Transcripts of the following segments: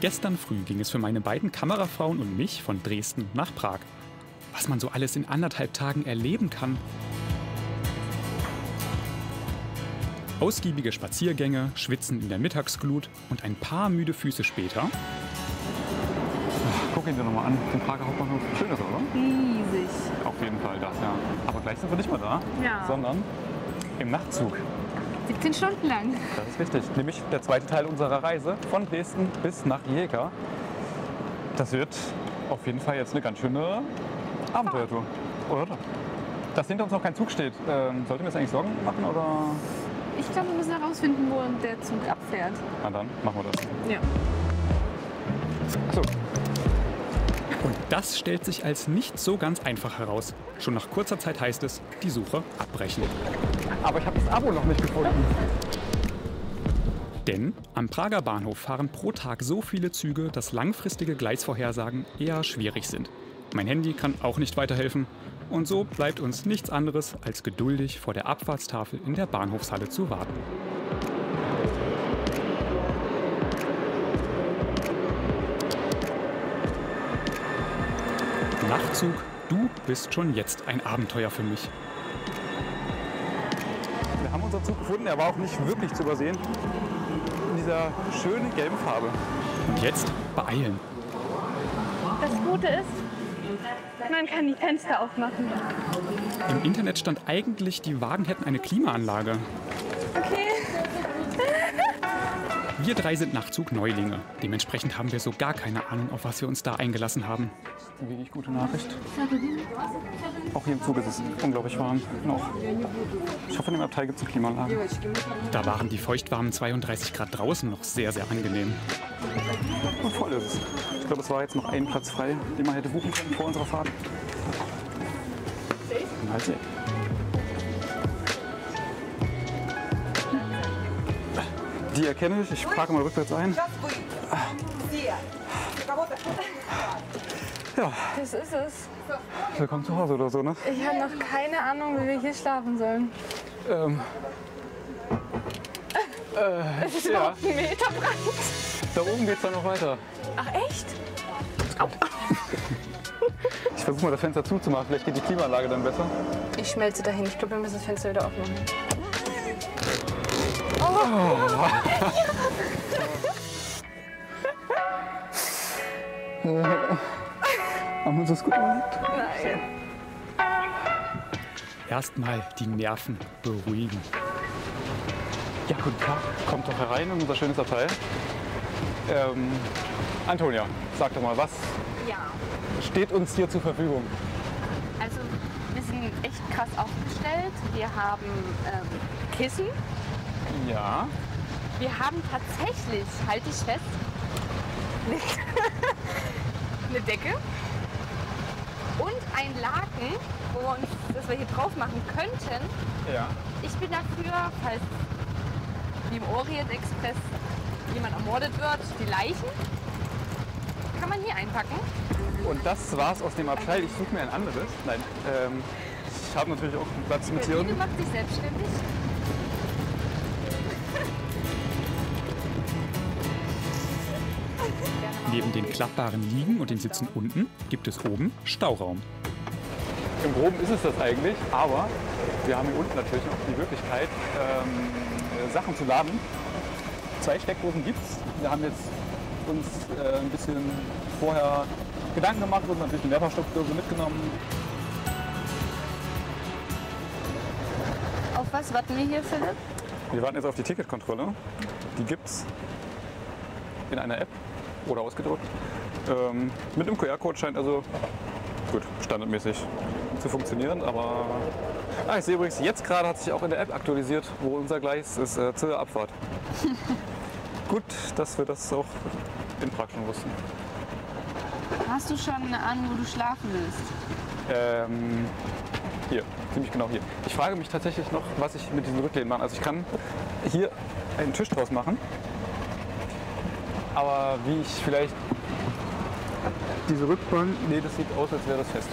Gestern früh ging es für meine beiden Kamerafrauen und mich von Dresden nach Prag. Was man so alles in anderthalb Tagen erleben kann. Ausgiebige Spaziergänge, Schwitzen in der Mittagsglut und ein paar müde Füße später. Guck ihn dir nochmal an, den Prager Hauptbahnhof. Schön ist er, oder? Riesig. Auf jeden Fall das, ja. Aber gleich sind wir nicht mehr da, Ja. sondern im Nachtzug. 17 Stunden lang. Das ist richtig. Nämlich der zweite Teil unserer Reise von Dresden bis nach Jäger. Das wird auf jeden Fall jetzt eine ganz schöne Abenteuertour. Oder? Dass hinter uns noch kein Zug steht, ähm, sollten wir uns eigentlich Sorgen machen oder? Ich glaube, wir müssen herausfinden, wo der Zug abfährt. Na dann, machen wir das. Ja. Achso, Und das stellt sich als nicht so ganz einfach heraus. Schon nach kurzer Zeit heißt es, die Suche abbrechen. Aber ich habe das Abo noch nicht gefunden. Denn am Prager Bahnhof fahren pro Tag so viele Züge, dass langfristige Gleisvorhersagen eher schwierig sind. Mein Handy kann auch nicht weiterhelfen. Und so bleibt uns nichts anderes, als geduldig vor der Abfahrtstafel in der Bahnhofshalle zu warten. Nachtzug, du bist schon jetzt ein Abenteuer für mich. Zug gefunden, er war auch nicht wirklich zu übersehen. In dieser schönen gelben Farbe. Und jetzt beeilen. Das Gute ist, man kann die Fenster aufmachen. Im Internet stand eigentlich, die Wagen hätten eine Klimaanlage. Wir drei sind Nachtzug-Neulinge. Dementsprechend haben wir so gar keine Ahnung, auf was wir uns da eingelassen haben. Eine wirklich gute Nachricht. Auch hier im Zug ist es unglaublich warm. Noch. Ich hoffe, in dem Abteil gibt es eine Klimaanlage. Da waren die feuchtwarmen 32 Grad draußen noch sehr, sehr angenehm. Und voll ist es. Ich glaube, es war jetzt noch ein Platz frei, den man hätte buchen können vor unserer Fahrt. Mal sehen. Die erkenne ich. Ich parke mal rückwärts ein. Das ist es. Willkommen zu Hause oder so, ne? Ich habe noch keine Ahnung, wie wir hier schlafen sollen. Ähm, Es ist überhaupt ein Meter breit. da oben geht's dann noch weiter. Ach echt? Ich versuche mal das Fenster zuzumachen. Vielleicht geht die Klimaanlage dann besser. Ich schmelze dahin. Ich glaube, wir müssen das Fenster wieder aufmachen. Haben wir uns das gut gemacht? Nein. Erstmal die Nerven beruhigen. Ja, guten Tag. Kommt doch herein in unser schönes Abteil. Ähm, Antonia, sag doch mal, was Ja. steht uns hier zur Verfügung? Also, wir sind echt krass aufgestellt. Wir haben ähm, Kissen. Ja. Wir haben tatsächlich, halte ich fest, eine Decke und ein Laken, wo wir uns, das wir hier drauf machen könnten. Ja. Ich bin dafür, falls wie im Orient Express jemand ermordet wird, die Leichen kann man hier einpacken. Und das war's aus dem Abteil. Ich suche mir ein anderes. Nein. Ähm, ich habe natürlich auch einen Platz mit hier unten. macht sich selbstständig. Neben den klappbaren Liegen und den Sitzen unten gibt es oben Stauraum. Im Groben ist es das eigentlich, aber wir haben hier unten natürlich noch die Möglichkeit, ähm, äh, Sachen zu laden. Zwei Steckdosen gibt's. Wir haben jetzt uns äh, ein bisschen vorher Gedanken gemacht und natürlich eine Leerverstopfdose mitgenommen. Auf was warten wir hier, Philipp? Wir warten jetzt auf die Ticketkontrolle. Die gibt's in einer App oder ausgedruckt. Ähm, mit einem QR-Code scheint also gut standardmäßig zu funktionieren, aber ah, ich sehe übrigens, jetzt gerade hat sich auch in der App aktualisiert, wo unser Gleis ist äh, zur Abfahrt. gut, dass wir das auch in Prag schon wussten. Hast du schon eine Ahnung, wo du schlafen willst? Ähm, hier, ziemlich genau hier. Ich frage mich tatsächlich noch, was ich mit diesen Rücklehnen mache. Also ich kann hier einen Tisch draus machen, aber wie ich vielleicht diese Rückbank, nee, das sieht aus, als wäre das fest.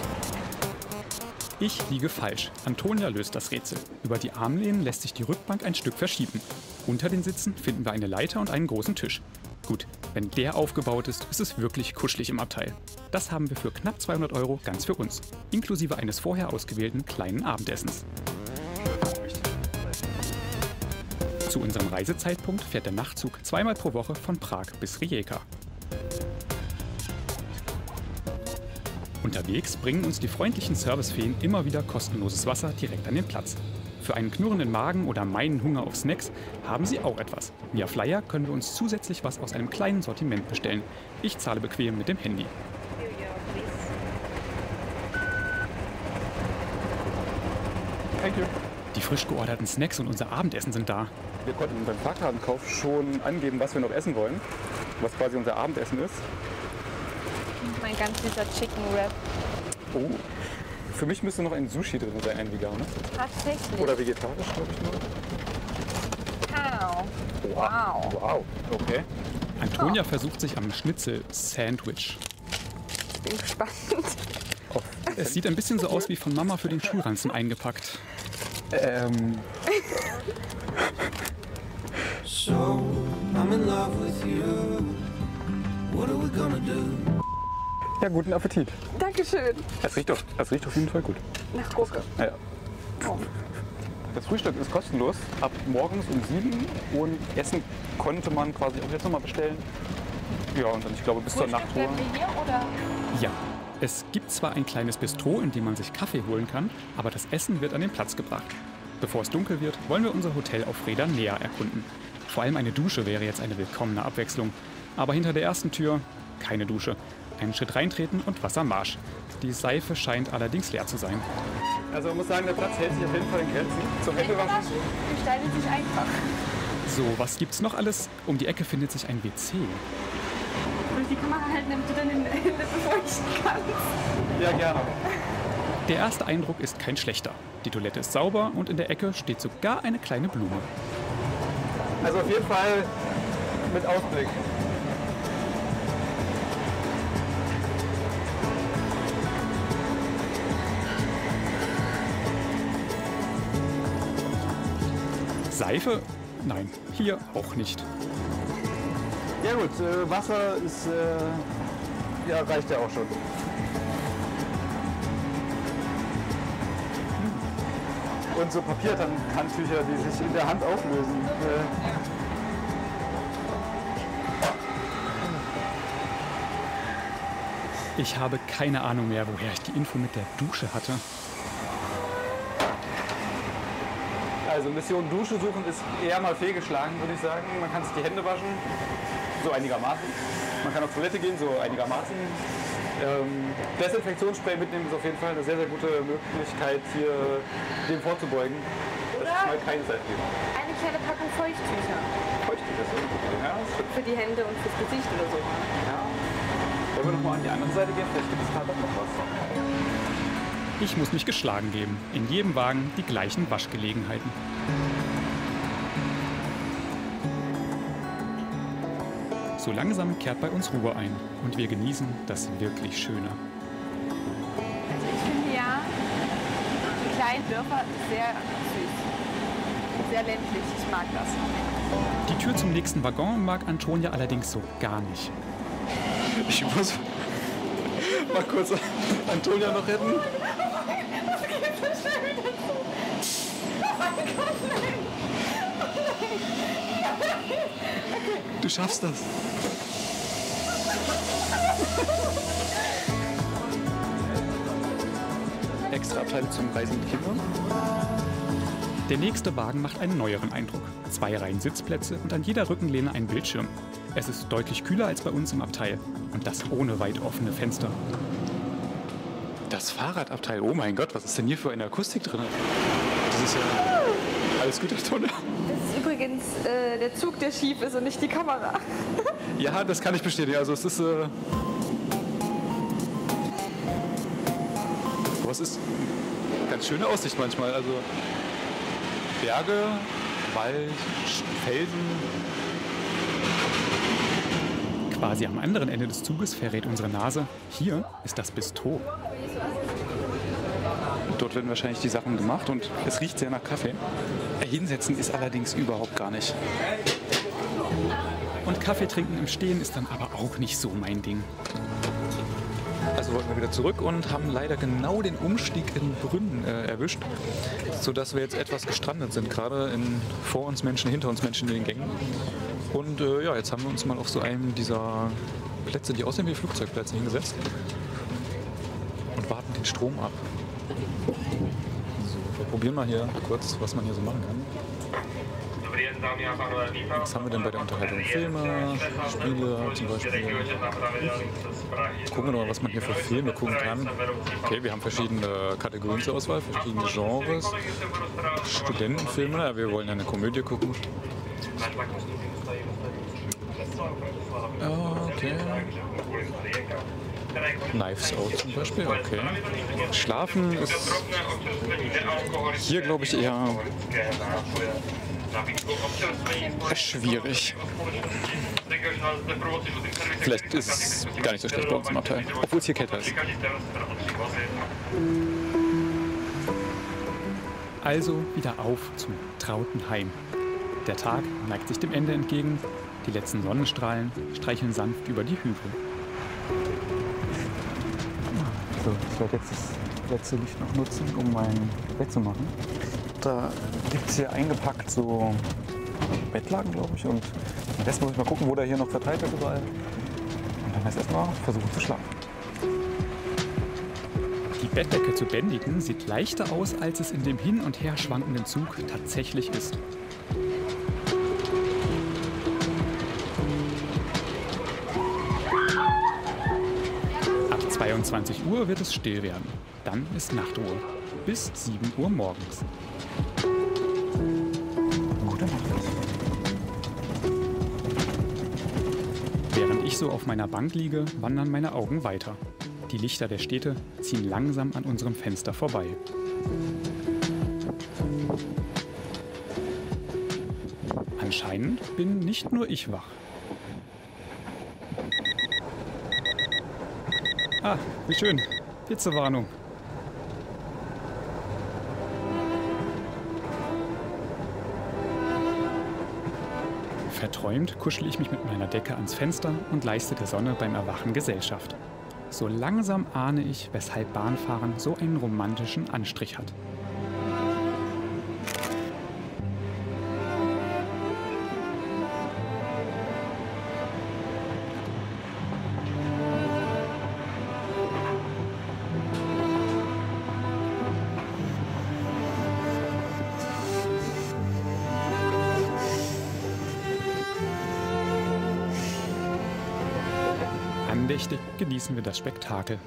Ich liege falsch. Antonia löst das Rätsel. Über die Armlehnen lässt sich die Rückbank ein Stück verschieben. Unter den Sitzen finden wir eine Leiter und einen großen Tisch. Gut, Wenn der aufgebaut ist, ist es wirklich kuschelig im Abteil. Das haben wir für knapp 200 Euro ganz für uns, inklusive eines vorher ausgewählten kleinen Abendessens. Zu unserem Reisezeitpunkt fährt der Nachtzug zweimal pro Woche von Prag bis Rijeka. Unterwegs bringen uns die freundlichen Servicefeen immer wieder kostenloses Wasser direkt an den Platz. Für einen knurrenden Magen oder meinen Hunger auf Snacks haben sie auch etwas. Via Flyer können wir uns zusätzlich was aus einem kleinen Sortiment bestellen. Ich zahle bequem mit dem Handy. Thank you. Die frisch georderten Snacks und unser Abendessen sind da. Wir konnten beim Fahrkartenkauf schon angeben, was wir noch essen wollen, was quasi unser Abendessen ist. Mein ganz süßer Chicken Wrap. Oh. Für mich müsste noch ein Sushi drin sein, ein veganer. Tatsächlich. Oder vegetarisch, glaube ich nur. Wow. Wow. Wow. Okay. Antonia versucht sich am Schnitzel-Sandwich. Bin gespannt. Es sieht ein bisschen so aus wie von Mama für den Schulranzen eingepackt. Ähm, So I'm in love with you. What are we gonna do? ja, guten Appetit. Dankeschön. Es riecht, auf, es riecht auf jeden Fall gut. Nach Gurke. Ja, ja. Das Frühstück ist kostenlos ab morgens um 7 und Essen konnte man quasi auch jetzt nochmal bestellen. Ja, und dann ich glaube bis zur Frühstück Nachtruhe. bleiben wir hier oder? Ja, es gibt zwar ein kleines Bistro, in dem man sich Kaffee holen kann, aber das Essen wird an den Platz gebracht. Bevor es dunkel wird, wollen wir unser Hotel auf Räder näher erkunden. Vor allem eine Dusche wäre jetzt eine willkommene Abwechslung. Aber hinter der ersten Tür keine Dusche. Einen Schritt reintreten und Wassermarsch. Die Seife scheint allerdings leer zu sein. Also man muss sagen, der Platz hält sich auf jeden Fall in Grenzen. Zum Händewaschen. Gestaltet sich einfach. So, was gibt's noch alles? Um die Ecke findet sich ein WC. Halten, damit du dann den Hände befeuchten kannst. Ja, gerne. Der erste Eindruck ist kein schlechter. Die Toilette ist sauber und in der Ecke steht sogar eine kleine Blume. Also auf jeden Fall mit Ausblick. Seife? Nein, hier auch nicht. Ja gut, äh, Wasser ist, äh, ja, reicht ja auch schon. Und so Papierhandtücher, die sich in der Hand auflösen. Äh, Ich habe keine Ahnung mehr, woher ich die Info mit der Dusche hatte. Also Mission Dusche suchen ist eher mal fehlgeschlagen, würde ich sagen. Man kann sich die Hände waschen, so einigermaßen. Man kann auf Toilette gehen, so einigermaßen. Ähm, Desinfektionsspray mitnehmen ist auf jeden Fall eine sehr, sehr gute Möglichkeit, hier dem vorzubeugen. Dass es mal keine Seife gibt. Eine kleine Packung Feuchttücher. Feuchttücher sind gut. Ja, das stimmt. Für die Hände und fürs Gesicht oder so. Ja. Wollen wir nochmal an die andere Seite gehen? Vielleicht gibt es da doch noch was. Ich muss mich geschlagen geben. In jedem Wagen die gleichen Waschgelegenheiten. So langsam kehrt bei uns Ruhe ein und wir genießen das wirklich Schöne. Also ich finde ja, die kleinen Dörfer sehr süß. Sehr ländlich. Ich mag das. Die Tür zum nächsten Waggon mag Antonia allerdings so gar nicht. Ich muss mal kurz Antonia noch retten. Du schaffst das. Extra Abteile zum Reisen mit Kindern. Der nächste Wagen macht einen neueren Eindruck. Zwei Reihen Sitzplätze und an jeder Rückenlehne ein Bildschirm. Es ist deutlich kühler als bei uns im Abteil. Und das ohne weit offene Fenster. Das Fahrradabteil, oh mein Gott, was ist denn hier für eine Akustik drin? Das ist ja alles gut, Antonia. Das ist übrigens äh, der Zug, der schief ist und nicht die Kamera. Ja, das kann ich bestätigen. Also es ist. Äh es ist eine ganz schöne Aussicht manchmal. Also Berge, Wald, Felsen. Quasi am anderen Ende des Zuges verrät unsere Nase, hier ist das Bistro. Dort werden wahrscheinlich die Sachen gemacht und es riecht sehr nach Kaffee. Hinsetzen ist allerdings überhaupt gar nicht. Und Kaffee trinken im Stehen ist dann aber auch nicht so mein Ding. Also wollten wir wieder zurück und haben leider genau den Umstieg in Brünn äh, erwischt, sodass wir jetzt etwas gestrandet sind. Gerade in, vor uns Menschen, hinter uns Menschen in den Gängen. Und äh, ja, jetzt haben wir uns mal auf so einem dieser Plätze, die aussehen wie Flugzeugplätze, hingesetzt und warten den Strom ab. Probieren mal hier kurz, was man hier so machen kann. Was haben wir denn bei der Unterhaltung? Filme, Spiele zum Beispiel. Gucken wir mal, was man hier für Filme gucken kann. Okay, wir haben verschiedene Kategorien zur Auswahl, verschiedene Genres. Studentenfilme, ja, wir wollen ja eine Komödie gucken. Okay. Knives Out zum Beispiel, okay. Schlafen ist hier, glaube ich, eher schwierig. Vielleicht ist es gar nicht so schlecht bei uns im Abteil, obwohl es hier kälter ist. Also wieder auf zum trauten Heim. Der Tag neigt sich dem Ende entgegen. Die letzten Sonnenstrahlen streicheln sanft über die Hügel. So, ich werde jetzt das letzte Licht noch nutzen, um mein Bett zu machen. Da gibt es hier eingepackt so Bettlaken, glaube ich. Und am besten muss ich mal gucken, wo der hier noch verteilt ist überall. Und dann erst erstmal versuchen zu schlafen. Die Bettdecke zu bändigen sieht leichter aus, als es in dem hin und her schwankenden Zug tatsächlich ist. Ab 22 Uhr wird es still werden. Dann ist Nachtruhe. Bis 7 Uhr morgens. Gute Nacht. Während ich so auf meiner Bank liege, wandern meine Augen weiter. Die Lichter der Städte ziehen langsam an unserem Fenster vorbei. Anscheinend bin nicht nur ich wach. Ah, wie schön. Hitzewarnung. Verträumt kuschel ich mich mit meiner Decke ans Fenster und leiste der Sonne beim Erwachen Gesellschaft. So langsam ahne ich, weshalb Bahnfahren so einen romantischen Anstrich hat. Andächtig genießen wir das Spektakel.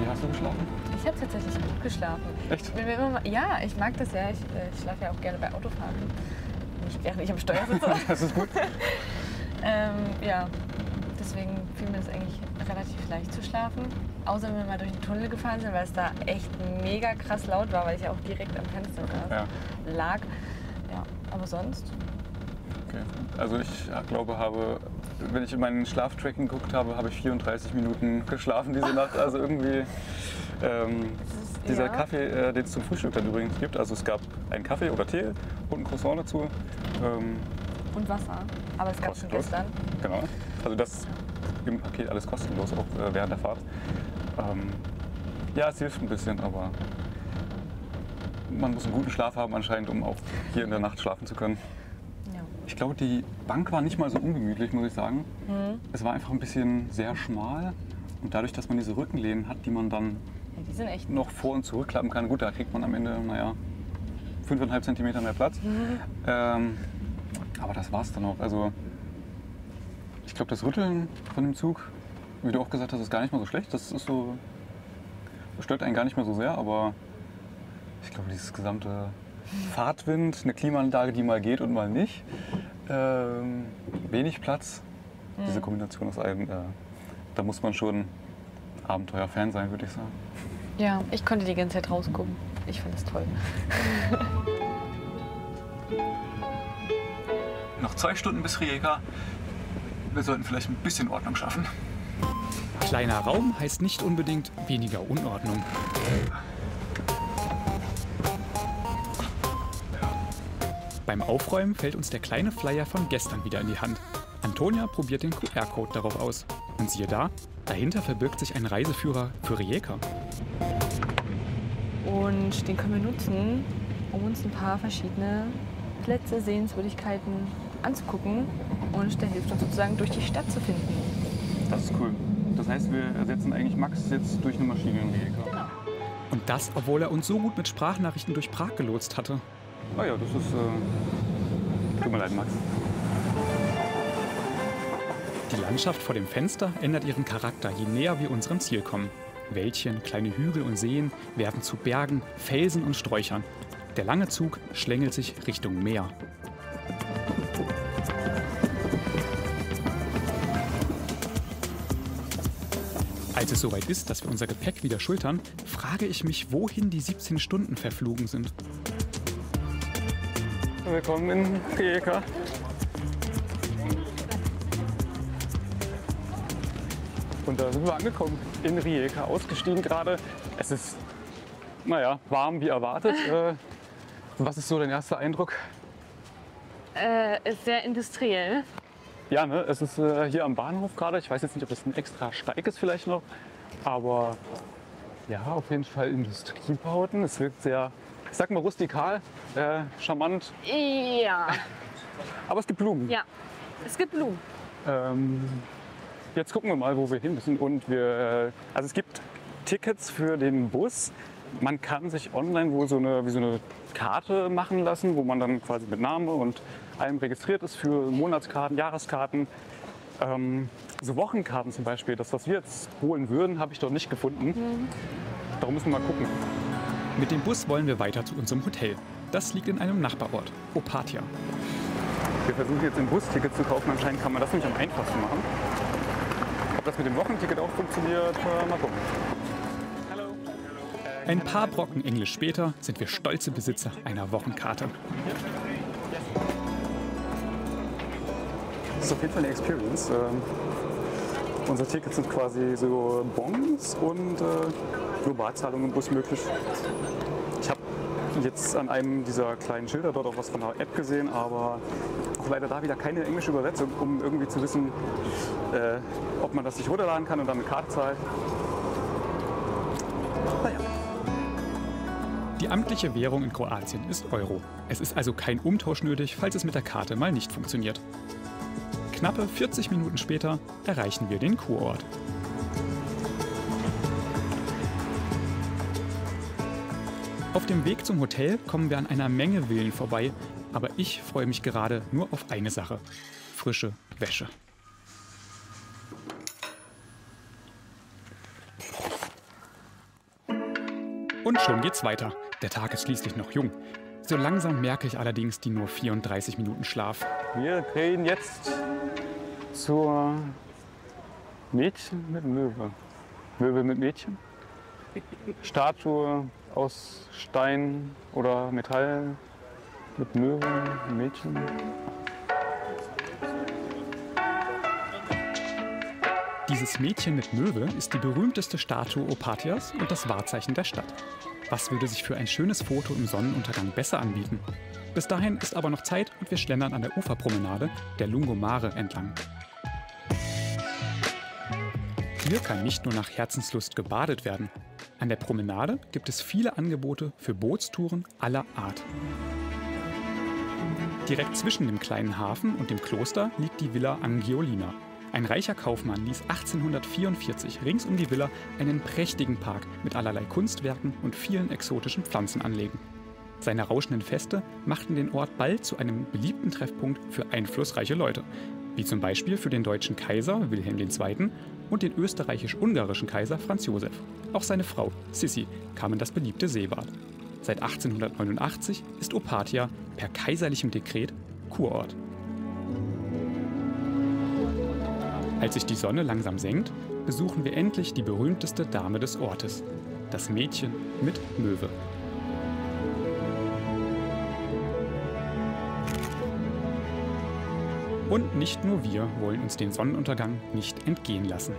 Wie hast du geschlafen? Ich habe tatsächlich gut geschlafen. Echt? Ich bin mir immer mal, ja, ich mag das ja. Ich, äh, ich schlafe ja auch gerne bei Autofahren. Nicht während ich am Steuer sitze. Das ist gut. ähm, ja, deswegen fiel mir das eigentlich relativ leicht zu schlafen. Außer wenn wir mal durch den Tunnel gefahren sind, weil es da echt mega krass laut war, weil ich ja auch direkt am Fenster Ja. lag. Ja, aber sonst, Okay. Also ich glaube, habe, wenn ich in meinen Schlaftracking geguckt habe, habe ich 34 Minuten geschlafen diese Nacht. Also irgendwie ähm, ist- dieser ja. Kaffee, äh, den es zum Frühstück dann übrigens gibt. Also es gab einen Kaffee oder Tee und ein Croissant dazu. Ähm, und Wasser. Aber es gab schon gestern. genau. Also das im Paket alles kostenlos, auch äh, während der Fahrt. Ähm, ja, es hilft ein bisschen, aber man muss einen guten Schlaf haben anscheinend, um auch hier in der Nacht schlafen zu können. Ja. Ich glaube, die Bank war nicht mal so ungemütlich, muss ich sagen. Mhm. Es war einfach ein bisschen sehr schmal. Und dadurch, dass man diese Rückenlehnen hat, die man dann ja, die noch vor- und zurückklappen kann, gut, da kriegt man am Ende, naja, 5,5 Zentimeter mehr Platz. Ähm, aber das war's dann auch. Also, ich glaube, das Rütteln von dem Zug, wie du auch gesagt hast, ist gar nicht mal so schlecht. Das ist so. Das stört einen gar nicht mehr so sehr, aber ich glaube, dieses gesamte Fahrtwind, eine Klimaanlage, die mal geht und mal nicht, ähm, wenig Platz, diese Kombination aus allem, äh, da muss man schon Abenteuer-Fan sein, würde ich sagen. Ja, ich konnte die ganze Zeit rausgucken. Ich fand das toll. Noch zwei Stunden bis Rijeka. Wir sollten vielleicht ein bisschen Ordnung schaffen. Kleiner Raum heißt nicht unbedingt weniger Unordnung. Beim Aufräumen fällt uns der kleine Flyer von gestern wieder in die Hand. Antonia probiert den QR-Code darauf aus. Und siehe da, dahinter verbirgt sich ein Reiseführer für Rijeka. Und den können wir nutzen, um uns ein paar verschiedene Plätze, Sehenswürdigkeiten anzugucken. Und der hilft uns sozusagen durch die Stadt zu finden. Das ist cool. Das heißt, wir ersetzen eigentlich Max jetzt durch eine Maschine in Rijeka. Und das, obwohl er uns so gut mit Sprachnachrichten durch Prag gelotst hatte. Ah ja, das ist. Äh... Tut mir leid, Max. Die Landschaft vor dem Fenster ändert ihren Charakter, je näher wir unserem Ziel kommen. Wäldchen, kleine Hügel und Seen werden zu Bergen, Felsen und Sträuchern. Der lange Zug schlängelt sich Richtung Meer. Als es soweit ist, dass wir unser Gepäck wieder schultern, frage ich mich, wohin die 17 Stunden verflogen sind. Willkommen in Rijeka. Und da sind wir angekommen in Rijeka, ausgestiegen gerade. Es ist, naja, warm wie erwartet. Äh, was ist so dein erster Eindruck? Äh, ist sehr industriell. Ja, ne, es ist äh, hier am Bahnhof gerade. Ich weiß jetzt nicht, ob das ein extra Steig ist vielleicht noch. Aber ja, auf jeden Fall Industriebauten. Es wirkt sehr, ich sag mal, rustikal, äh, charmant. Ja, Aber es gibt Blumen. ja. Es gibt Blumen. Ähm, jetzt gucken wir mal, wo wir hin müssen. Und wir, äh, also es gibt Tickets für den Bus. Man kann sich online wohl so eine, wie so eine Karte machen lassen, wo man dann quasi mit Name und allem registriert ist für Monatskarten, Jahreskarten. Ähm, so Wochenkarten zum Beispiel, das, was wir jetzt holen würden, habe ich doch nicht gefunden. Darum müssen wir mal gucken. Mit dem Bus wollen wir weiter zu unserem Hotel. Das liegt in einem Nachbarort, Opatia. Wir versuchen jetzt ein Busticket zu kaufen. Anscheinend kann man das nicht am einfachsten machen. Ob das mit dem Wochenticket auch funktioniert, äh, mal gucken. Ein paar Brocken Englisch später sind wir stolze Besitzer einer Wochenkarte. Ist auf jeden Fall eine Experience. Ähm, unsere Tickets sind quasi so Bons und äh, Globalzahlung im Bus möglich. Ich habe jetzt an einem dieser kleinen Schilder dort auch was von der App gesehen, aber auch leider da wieder keine englische Übersetzung, um irgendwie zu wissen, äh, ob man das sich runterladen kann und dann mit Karte zahlt. Die amtliche Währung in Kroatien ist Euro. Es ist also kein Umtausch nötig, falls es mit der Karte mal nicht funktioniert. Knappe 40 Minuten später erreichen wir den Kurort. Auf dem Weg zum Hotel kommen wir an einer Menge Villen vorbei, aber ich freue mich gerade nur auf eine Sache. Frische Wäsche. Und schon geht's weiter. Der Tag ist schließlich noch jung. So langsam merke ich allerdings die nur 34 Minuten Schlaf. Wir gehen jetzt zur Mädchen mit Möwe. Möwe mit Mädchen. Statue aus Stein oder Metall mit Möwe, Mädchen. Dieses Mädchen mit Möwe ist die berühmteste Statue Opatias und das Wahrzeichen der Stadt. Was würde sich für ein schönes Foto im Sonnenuntergang besser anbieten? Bis dahin ist aber noch Zeit und wir schlendern an der Uferpromenade der Lungomare entlang. Hier kann nicht nur nach Herzenslust gebadet werden. An der Promenade gibt es viele Angebote für Bootstouren aller Art. Direkt zwischen dem kleinen Hafen und dem Kloster liegt die Villa Angiolina. Ein reicher Kaufmann ließ 1844 rings um die Villa einen prächtigen Park mit allerlei Kunstwerken und vielen exotischen Pflanzen anlegen. Seine rauschenden Feste machten den Ort bald zu einem beliebten Treffpunkt für einflussreiche Leute, wie zum Beispiel für den deutschen Kaiser Wilhelm II. und den österreichisch-ungarischen Kaiser Franz Josef. Auch seine Frau, Sissi, kam in das beliebte Seebad. Seit 1889 ist Opatia per kaiserlichem Dekret Kurort. Als sich die Sonne langsam senkt, besuchen wir endlich die berühmteste Dame des Ortes, das Mädchen mit Möwe. Und nicht nur wir wollen uns den Sonnenuntergang nicht entgehen lassen.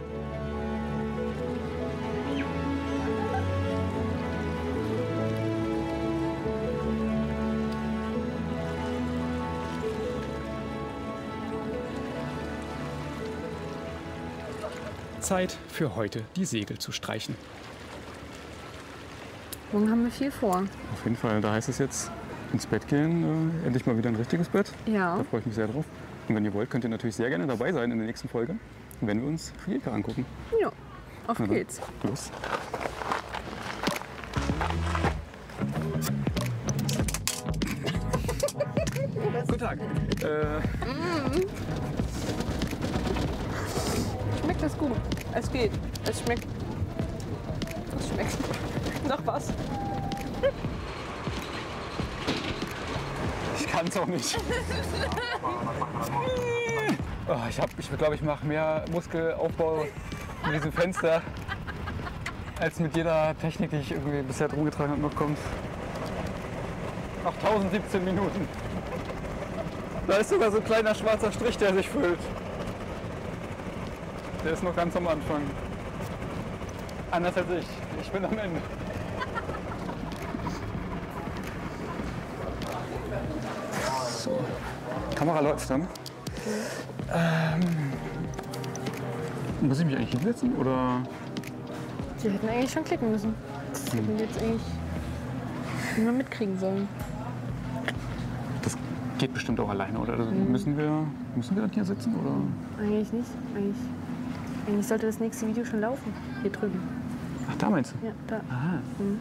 Zeit für heute die Segel zu streichen. Morgen haben wir viel vor. Auf jeden Fall, da heißt es jetzt ins Bett gehen. Äh, endlich mal wieder ein richtiges Bett. Ja. Da freue ich mich sehr drauf. Und wenn ihr wollt, könnt ihr natürlich sehr gerne dabei sein in der nächsten Folge, wenn wir uns Rijeka angucken. Ja. Auf Na dann, geht's. Los. Guten Tag. Äh, Schmeckt das gut? Es geht. Es schmeckt. Es schmeckt. Noch was? ich kann es auch nicht. Oh, ich hab, ich glaube, ich mache mehr Muskelaufbau in diesem Fenster, als mit jeder Technik, die ich irgendwie bisher drum getragen habe, noch kommt. Ach, 1017 Minuten. Da ist sogar so ein kleiner schwarzer Strich, der sich füllt. Der ist noch ganz am Anfang. Anders als ich. Ich bin am Ende. So. Kamera läuft dann. Ähm, muss ich mich eigentlich hinsetzen oder? Sie hätten eigentlich schon klicken müssen. Das hätten wir jetzt eigentlich nur mitkriegen sollen. Das geht bestimmt auch alleine, oder? Also müssen, wir, müssen wir dann hier sitzen? Oder? Eigentlich nicht. Eigentlich, eigentlich sollte das nächste Video schon laufen. Hier drüben. Ach, da meinst du? Ja, da. Aha. Mhm.